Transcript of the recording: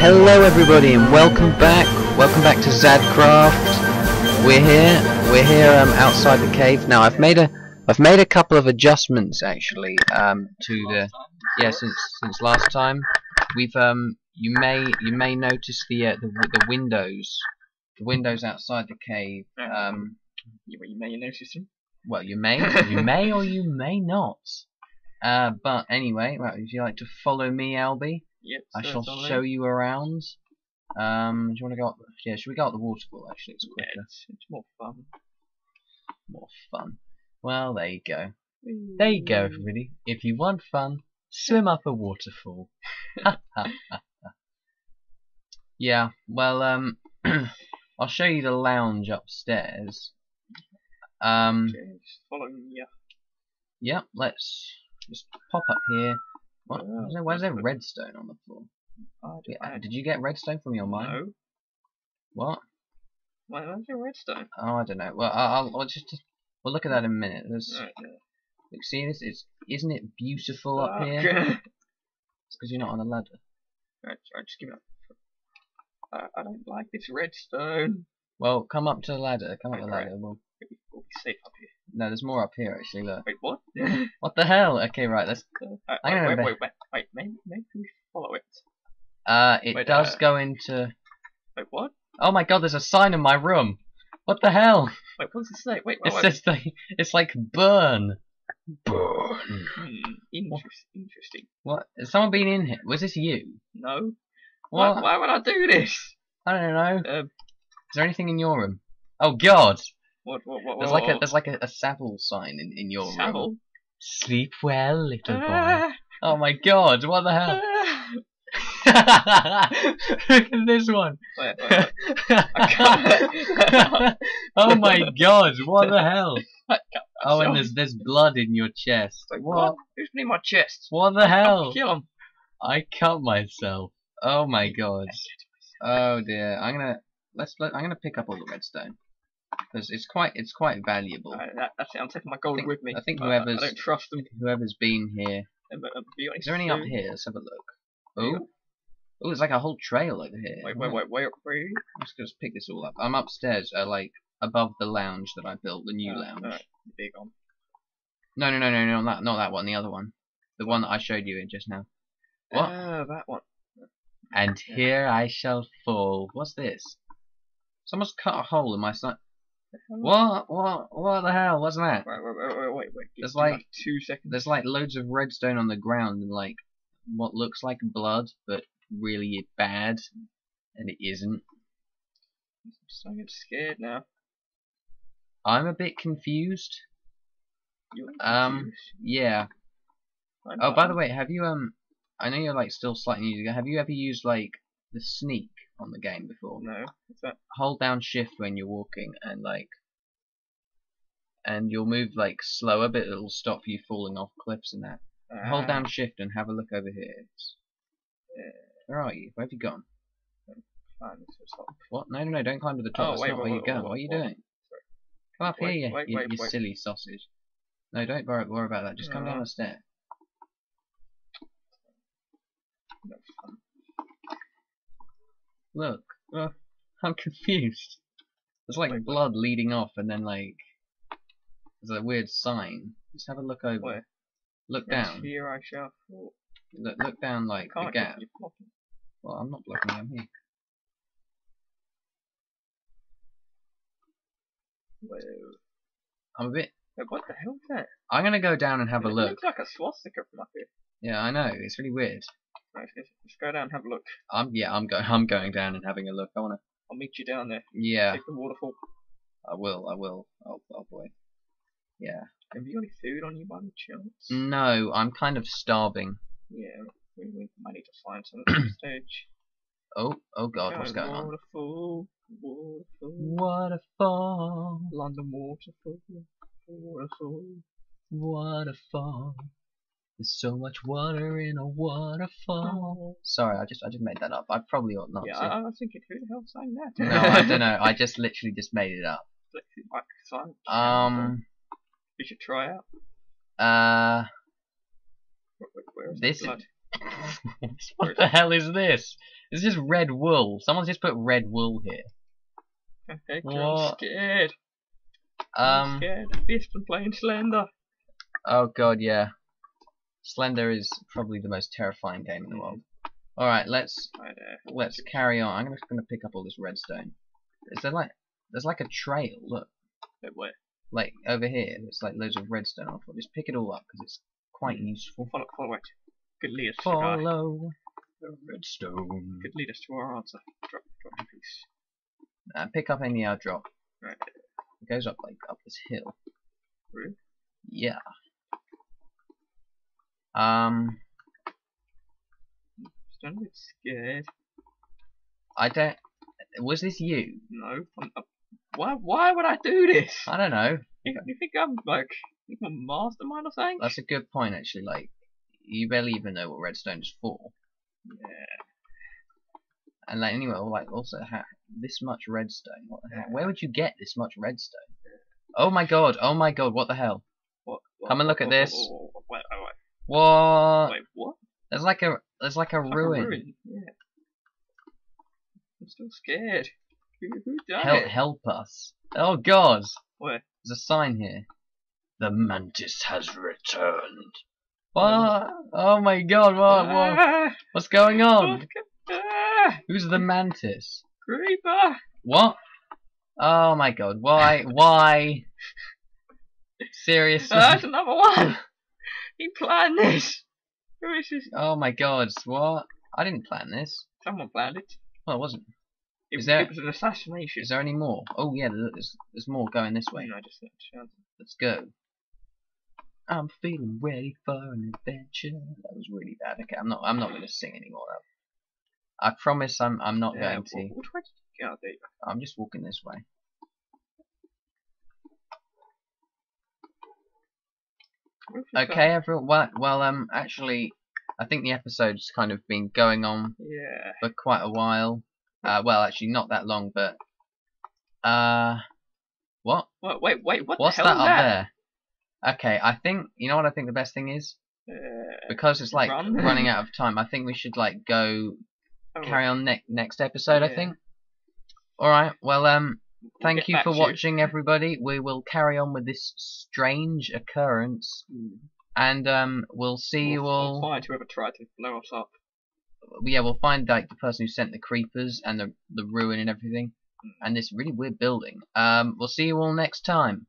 Hello everybody and welcome back. Welcome back to Zadcraft. We're here. We're here um, outside the cave. Now I've made a I've made a couple of adjustments actually um, to the yeah since since last time. We've um you may you may notice the uh, the the windows the windows outside the cave um You, you may notice them. well you may you may or you may not. Uh, but anyway, well, if you like to follow me, Albie, Yep. I shall show you around. Um, do you want to go up? Yeah, should we go up the waterfall? Actually, it's Yeah, quicker, it's, it's more fun. more fun. Well, there you go. There you go, everybody. If you want fun, swim up a waterfall. yeah. Well, um, I'll show you the lounge upstairs. Um, Okay, following you. yep. Let's just pop up here. What? Oh, Where's there, where's there redstone on the floor? I d- Yeah, I did you get redstone from your mine? no. What? Why where's your redstone? Oh, I don't know. Well, I'll, I'll just we'll look at that in a minute. There's, Right, yeah. look, see this? It's isn't it beautiful up here? It's because you're not on a ladder. right, right, just give it up. I, I don't like this redstone. Well, come up to the ladder. Come up the ladder. We'll, We'll be, we'll be safe up here. No, there's more up here actually. Look. Wait, what? What the hell? Okay, right. Let's. Uh, I'm gonna wait, wait, wait, wait, maybe, maybe we follow it. Uh, it Wait, does uh, go into. Wait, what? Oh my God! There's a sign in my room. What the hell? Wait, what does it say? Wait, It wait, wait. says like it's like burn. Burn. Hmm, interest, interesting. What? Has someone been in here? Was this you? No. What? Why, why would I do this? I don't know. Um, Is there anything in your room? Oh God! What, what, what, There's what, like a there's like a, a Savile sign in, in your room. Sleep well, little boy. Ah, Oh my god, what the hell? ah. Look at this one. Wait, wait, wait. I oh my god, what the hell? Oh, and there's there's blood in your chest. Like, What? what? Who's in my chest? What the I'll hell? kill him. I cut myself. Oh my god. Oh dear. I'm gonna let's let, I'm gonna pick up all the redstone because it's quite it's quite valuable. That, that's it. I'm taking my gold think- with me. I think Uh, whoever's- I don't trust them. Whoever's been here. Um, uh, Is there any up here? Let's have a look. Oh, oh, there's like a whole trail over here. Wait, wait, wait, wait, wait. I'm just gonna pick this all up. I'm upstairs, uh, like above the lounge that I built, the new Uh, lounge. alright, big on. No, no, no, no, no, not not that one. The other one, the one that I showed you in just now. What? Ah, that one. And yeah. here I shall fall. What's this? Someone's cut a hole in my side. What? What? What the hell? What's that? Wait, wait, wait, wait, wait. There's like- two seconds. There's like loads of redstone on the ground and like what looks like blood, but really bad, and it isn't. I'm starting to get scared now. I'm a bit confused. You're Um, confused. Yeah. I'm Oh, by the way, have you um? I know you're like still slightly new. to the game. Have you ever used like the sneak on the game before? No, what's that? Hold down shift when you're walking and like, and you'll move like slower, but it'll stop you falling off cliffs and that. Hold Ah, down shift and have a look over here. It's- Yeah. Where are you? Where have you gone? fine, this was not- What? No, no, no! Don't climb to the top. Oh, That's wait, not wait, where you wait, go. wait, What are you doing? Come up here, you, you, wait, you wait. silly sausage. No, don't worry, worry about that. Just come down Uh. the stair. Look, uh, I'm confused. There's like Wait, blood leading off, and then like there's a weird sign. Just have a look over. Where? Look Yes, down. Here I shall fall. Look, look down like the gap. Well, I'm not blocking. I'm here. Whoa. I'm a bit. What the hell is that? I'm gonna go down and have a look. it look. looks like a swastika from up here. Yeah, I know. It's really weird. Let's, let's go down and have a look. I'm yeah. I'm going. I'm going down and having a look. I wanna. I'll meet you down there. Yeah, Take the waterfall. I will. I will. Oh, oh boy. Yeah. Have you got any food on you by any chance? No, I'm kind of starving. Yeah, we, we might need to find some at some stage. Oh, oh God, what's Go going on? Waterfall, waterfall, Waterfall, London waterfall, waterfall. waterfall. There's so much water in a waterfall. Sorry, I just I just made that up. I probably ought not Yeah, to. I, I was thinking, who the hell sang that? no, I don't know. I just literally just made it up. Like, silent Um, you should try out. uh, Where, where- is This- blood? what the hell is this? It's just red wool. Someone's just put red wool here. Heck, I'm scared. I'm Um. scared. Fist and playing Slender. Oh god, yeah. Slender is probably the most terrifying game in the world. All right, let's let's carry on. I'm gonna gonna pick up all this redstone. Is there like there's like a trail? Look, Wait, wait. like over here. There's like loads of redstone off. it. Just pick it all up because it's quite useful. Follow, follow it. Could lead us to Follow the redstone. could lead us to our answer. Drop, drop the piece. Uh, pick up any I drop. Right. It goes up like up this hill. Really? Yeah. Um, Just a bit scared. I don't. Was this you? No. I'm, i why? Why would I do this? I don't know. You, you think I'm like, I'm a mastermind or something? That's a good point, actually. Like, you barely even know what redstone is for. Yeah. And like, anyway, like, also, ha this much redstone. What the hell? Where would you get this much redstone? Oh my god! Oh my god! What the hell? What, what, Come and look at what- this. what- what- Wait, wait, What? wait. What? There's like a there's like a like a ruin. Yeah. I'm still scared. Who, who done Help it? help us! Oh god! Where? There's a sign here. The mantis has returned. What? Oh my god! What? what? Ah, What's going on? Who's the mantis? creeper! What? Oh my god! Why? Why? Seriously? That's another one! He planned this! Who is this? Oh my god! What? I didn't plan this. Someone planned it. Well, it wasn't. It, Is there- it was an assassination. Is there any more? Oh yeah, there's there's more going this way. Wait, I just. Let's go. I'm feeling ready for an adventure. That was really bad. Okay, I'm not. I'm not going to sing anymore. I promise. I'm. I'm not Yeah, going to. Which way did you go? There you go. I'm just walking this way. Where have you Okay, everyone. Well, well, um, actually, I think the episode's kind of been going on? Yeah. for quite a while. Uh, well, actually, not that long, but uh, what? Wait, wait, wait. What What's the that hell up is that? there? Okay, I think you know what I think the best thing is Uh, because it's like Run. running out of time. I think we should like go oh, carry on ne- next episode. I Yeah. think. All right. Well, um, we'll thank you for watching, everybody. We will carry on with this strange occurrence, Mm. and um, we'll see you We'll- all. We'll find whoever tried to blow us up. yeah, we'll find like the person who sent the creepers and the the ruin and everything, Mm. and this really weird building. Um, we'll see you all next time.